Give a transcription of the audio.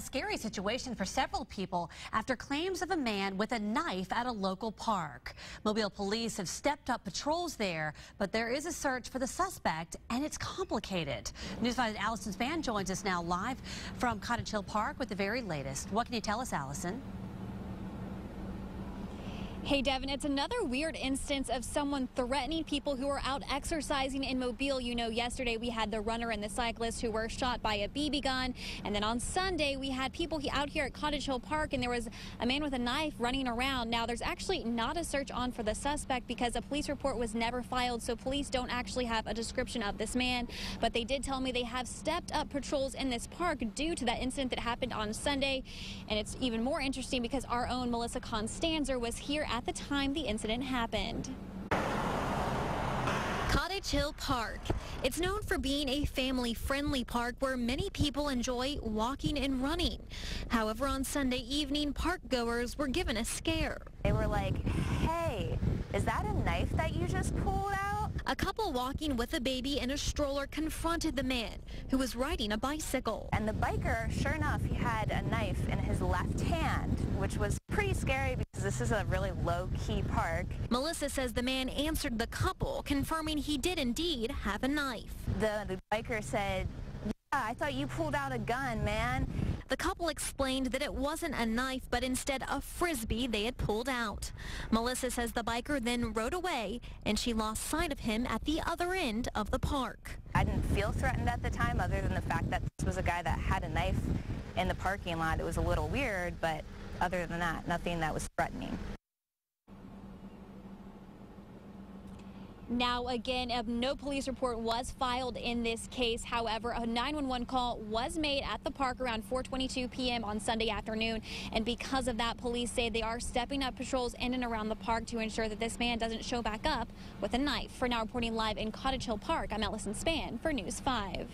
A scary situation for several people after claims of a man with a knife at a local park. Mobile police have stepped up patrols there, but there is a search for the suspect and it's complicated. News 5's Allison Span joins us now live from Cottage Hill Park with the very latest. What can you tell us, Allison? Hey, Devin, it's another weird instance of someone threatening people who are out exercising in Mobile. You know, yesterday we had the runner and the cyclist who were shot by a BB gun. And then on Sunday, we had people out here at Cottage Hill Park, and there was a man with a knife running around. Now, there's actually not a search on for the suspect because a police report was never filed, so police don't actually have a description of this man. But they did tell me they have stepped up patrols in this park due to that incident that happened on Sunday. And it's even more interesting because our own Melissa Constanzer was here at the time the incident happened. Cottage Hill Park. It's known for being a family-friendly park where many people enjoy walking and running. However, on Sunday evening, park goers were given a scare. They were like, hey, is that a knife that you just pulled out? A couple walking with a baby in a stroller confronted the man who was riding a bicycle. And the biker, sure enough, he had a knife in his left hand, which was pretty scary because this is a really low-key park. Melissa says the man answered the couple, confirming he did indeed have a knife. The, the biker said, yeah, I thought you pulled out a gun, man. The couple explained that it wasn't a knife, but instead a frisbee they had pulled out. Melissa says the biker then rode away, and she lost sight of him at the other end of the park. I didn't feel threatened at the time, other than the fact that this was a guy that had a knife in the parking lot. It was a little weird, but other than that, nothing that was threatening. Now, again, no police report was filed in this case. However, a 911 call was made at the park around 4:22 p.m. on Sunday afternoon, and because of that, police say they are stepping up patrols in and around the park to ensure that this man doesn't show back up with a knife. For now, reporting live in Cottage Hill Park, I'm Allison Span for News 5.